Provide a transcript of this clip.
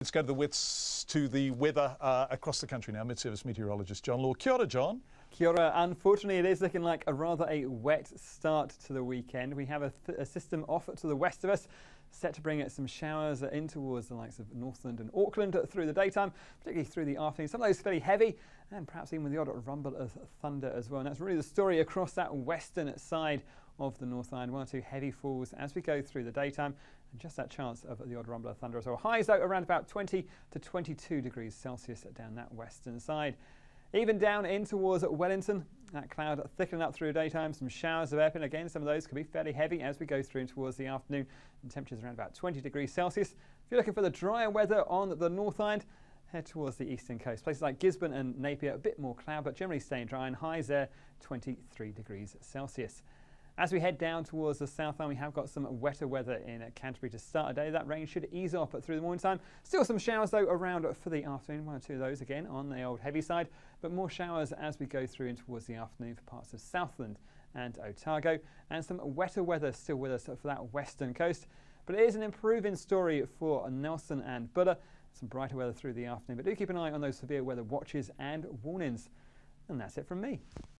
Let's go to the wits to the weather uh, across the country now. MetService meteorologist John Law. Kia ora, John. Kia ora. Unfortunately, it is looking like a rather a wet start to the weekend. We have a, a system off to the west of us, set to bring some showers in towards the likes of Northland and Auckland through the daytime, particularly through the afternoon. Some of those fairly heavy, and perhaps even with the odd rumble of thunder as well. And that's really the story across that western side of the North Island. One or two heavy falls as we go through the daytime, and just that chance of the odd rumble of thunder as well. Highs out around about 20 to 22 degrees Celsius down that western side. Even down in towards Wellington, that cloud thickening up through daytime, some showers of airpin. Again, some of those could be fairly heavy as we go through towards the afternoon. And temperatures around about 20 degrees Celsius. If you're looking for the drier weather on the North Island, head towards the eastern coast. Places like Gisborne and Napier, a bit more cloud, but generally staying dry and highs there 23 degrees Celsius. As we head down towards the south island, we have got some wetter weather in uh, Canterbury to start a day. That rain should ease off through the morning time. Still some showers though around for the afternoon, one or two of those again on the old heavy side, but more showers as we go through in towards the afternoon for parts of Southland and Otago, and some wetter weather still with us for that western coast. But it is an improving story for Nelson and Buller. Some brighter weather through the afternoon, but do keep an eye on those severe weather watches and warnings. And that's it from me.